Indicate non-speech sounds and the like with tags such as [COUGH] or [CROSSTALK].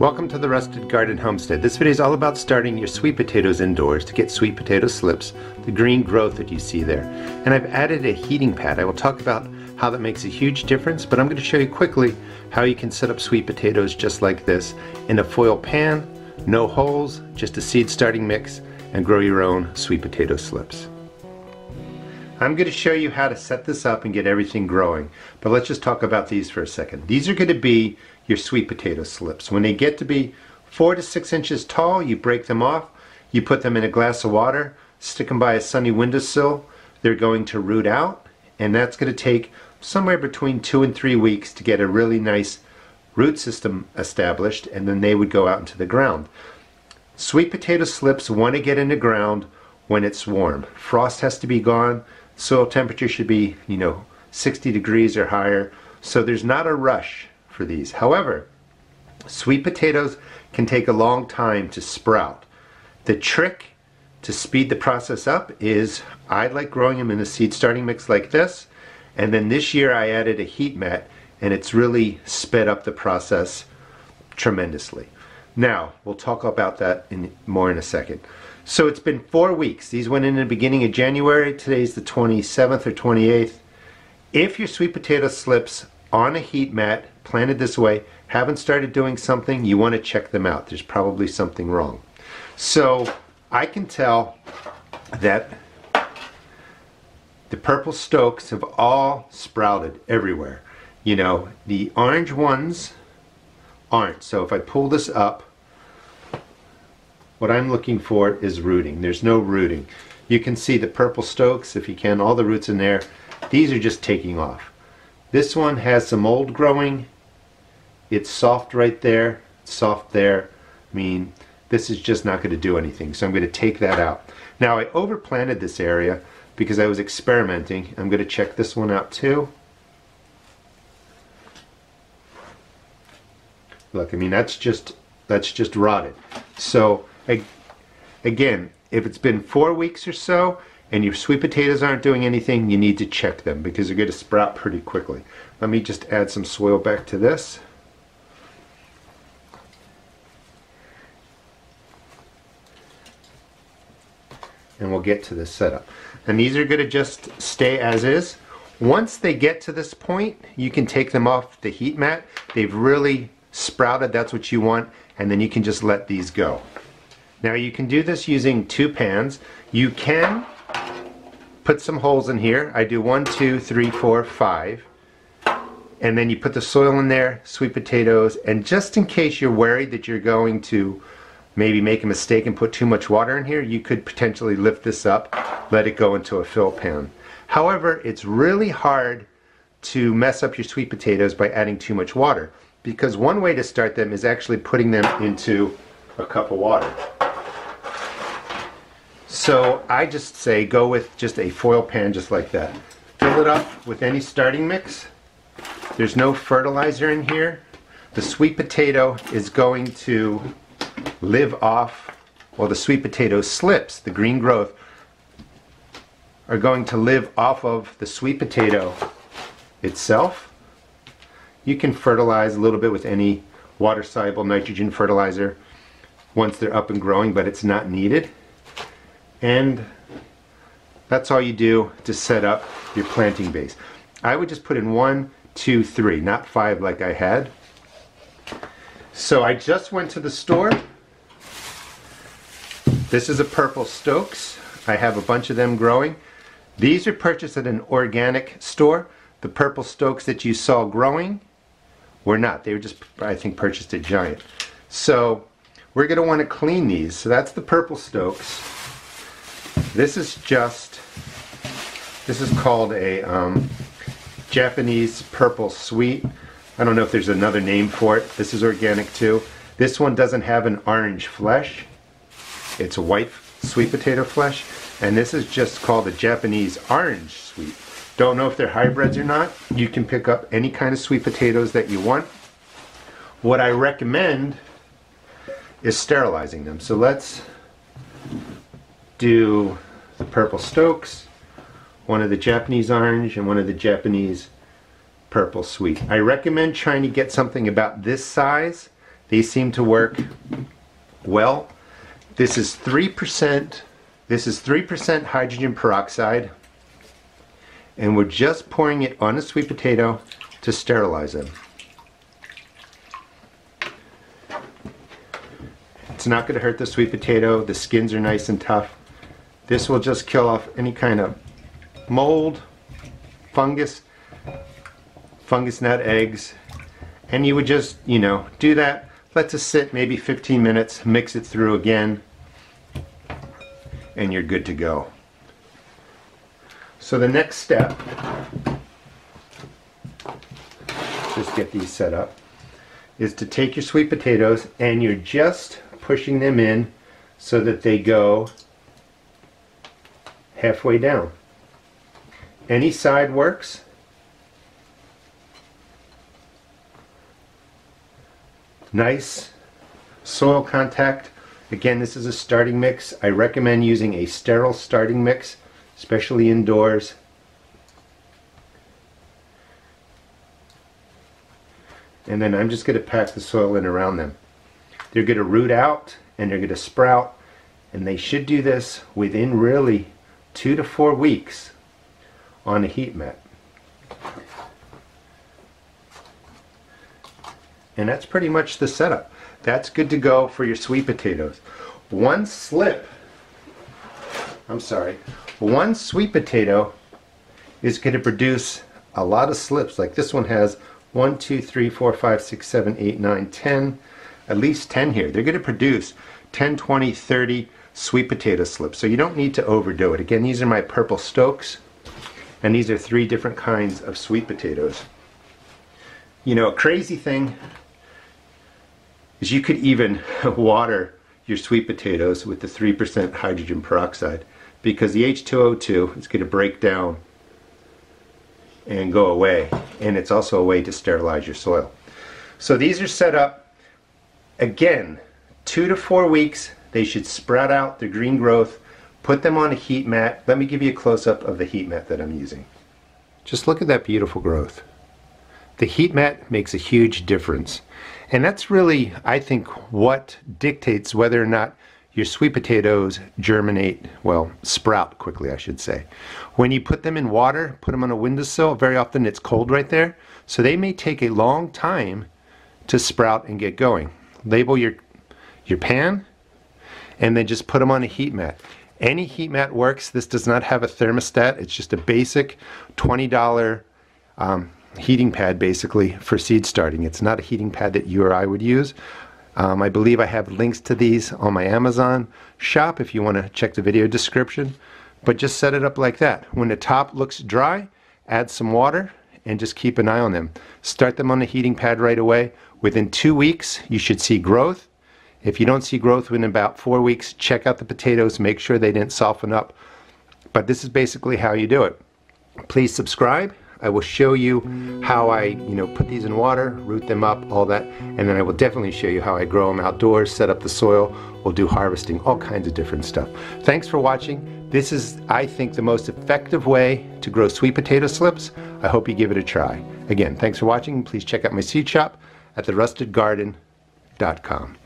Welcome to the Rusted Garden Homestead. This video is all about starting your sweet potatoes indoors to get sweet potato slips, the green growth that you see there. And I've added a heating pad. I will talk about how that makes a huge difference, but I'm going to show you quickly how you can set up sweet potatoes just like this in a foil pan, no holes, just a seed starting mix, and grow your own sweet potato slips. I'm going to show you how to set this up and get everything growing, but let's just talk about these for a second. These are going to be your sweet potato slips. When they get to be four to six inches tall, you break them off, you put them in a glass of water, stick them by a sunny windowsill. They're going to root out, and that's going to take somewhere between two and three weeks to get a really nice root system established, and then they would go out into the ground. Sweet potato slips want to get in the ground when it's warm. Frost has to be gone. Soil temperature should be, you know, 60 degrees or higher. So there's not a rush for these. However, sweet potatoes can take a long time to sprout. The trick to speed the process up is I like growing them in a seed starting mix like this. And then this year I added a heat mat and it's really sped up the process tremendously. Now, we'll talk about that in more in a second. So it's been four weeks. These went in the beginning of January. Today's the 27th or 28th. If your sweet potato slips on a heat mat planted this way haven't started doing something, you want to check them out. There's probably something wrong. So I can tell that the purple Stokes have all sprouted everywhere. You know, the orange ones aren't. So if I pull this up, what I'm looking for is rooting. There's no rooting. You can see the purple Stokes, if you can, all the roots in there. These are just taking off. This one has some mold growing. It's soft right there, soft there. I mean, this is just not going to do anything. So I'm going to take that out. Now I overplanted this area because I was experimenting. I'm going to check this one out too. Look, I mean, that's just, that's just rotted. So again, if it's been four weeks or so, and your sweet potatoes aren't doing anything, you need to check them because they're going to sprout pretty quickly. Let me just add some soil back to this. And we'll get to the setup. And these are going to just stay as is. Once they get to this point, you can take them off the heat mat. They've really sprouted, that's what you want, and then you can just let these go. Now you can do this using two pans. You can put some holes in here. I do one, two, three, four, five. And then you put the soil in there, sweet potatoes, and just in case you're worried that you're going to maybe make a mistake and put too much water in here, you could potentially lift this up, let it go into a fill pan. However, it's really hard to mess up your sweet potatoes by adding too much water because one way to start them is actually putting them into a cup of water. So I just say go with just a foil pan just like that. Fill it up with any starting mix. There's no fertilizer in here. The sweet potato is going to live off, well the sweet potato slips, the green growth, are going to live off of the sweet potato itself. You can fertilize a little bit with any water soluble nitrogen fertilizer once they're up and growing, but it's not needed. And that's all you do to set up your planting base. I would just put in one, two, three, not five like I had. So I just went to the store. This is a purple Stokes. I have a bunch of them growing. These are purchased at an organic store. The purple Stokes that you saw growing were not. They were just, I think, purchased at Giant. So we're going to want to clean these. So that's the purple Stokes. This is just, this is called a um, Japanese purple sweet. I don't know if there's another name for it. This is organic too. This one doesn't have an orange flesh. It's a white sweet potato flesh. And this is just called a Japanese orange sweet. Don't know if they're hybrids or not. You can pick up any kind of sweet potatoes that you want. What I recommend is sterilizing them. So let's do the purple Stokes, one of the Japanese orange, and one of the Japanese purple sweet. I recommend trying to get something about this size These seem to work well. This is 3%, this is 3% hydrogen peroxide. And we're just pouring it on a sweet potato to sterilize it. It's not going to hurt the sweet potato. The skins are nice and tough. This will just kill off any kind of mold, fungus, fungus gnat eggs. And you would just, you know, do that. Let it sit maybe 15 minutes, mix it through again, and you're good to go. So the next step, just get these set up, is to take your sweet potatoes and you're just pushing them in so that they go halfway down. Any side works. Nice soil contact. Again, this is a starting mix. I recommend using a sterile starting mix, especially indoors. And then I'm just going to pack the soil in around them. They're going to root out and they're going to sprout and they should do this within really two to four weeks on a heat mat. And that's pretty much the setup. That's good to go for your sweet potatoes. One slip, I'm sorry, one sweet potato is going to produce a lot of slips. Like this one has one, two, three, four, five, six, seven, eight, nine, ten at least 10 here. They're going to produce 10, 20, 30 sweet potato slips. So you don't need to overdo it. Again, these are my purple Stokes. And these are three different kinds of sweet potatoes. You know, a crazy thing is you could even [LAUGHS] water your sweet potatoes with the 3% hydrogen peroxide because the H2O2 is going to break down and go away. And it's also a way to sterilize your soil. So these are set up Again, two to four weeks, they should sprout out their green growth. Put them on a heat mat. Let me give you a close-up of the heat mat that I'm using. Just look at that beautiful growth. The heat mat makes a huge difference. And that's really, I think, what dictates whether or not your sweet potatoes germinate, well, sprout quickly, I should say. When you put them in water, put them on a windowsill, very often it's cold right there, so they may take a long time to sprout and get going label your, your pan, and then just put them on a heat mat. Any heat mat works. This does not have a thermostat. It's just a basic $20 um, heating pad basically for seed starting. It's not a heating pad that you or I would use. Um, I believe I have links to these on my Amazon shop if you want to check the video description. But just set it up like that. When the top looks dry, add some water and just keep an eye on them. Start them on the heating pad right away. Within two weeks, you should see growth. If you don't see growth within about four weeks, check out the potatoes, make sure they didn't soften up. But this is basically how you do it. Please subscribe. I will show you how I, you know, put these in water, root them up, all that, and then I will definitely show you how I grow them outdoors, set up the soil, we'll do harvesting, all kinds of different stuff. Thanks for watching. This is, I think, the most effective way to grow sweet potato slips. I hope you give it a try. Again, thanks for watching. Please check out my seed shop at therustedgarden.com.